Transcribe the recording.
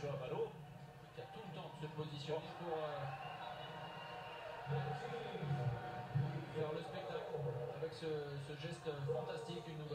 Joao Malo, qui a tout le temps de se positionner pour euh, faire le spectacle avec ce, ce geste fantastique, une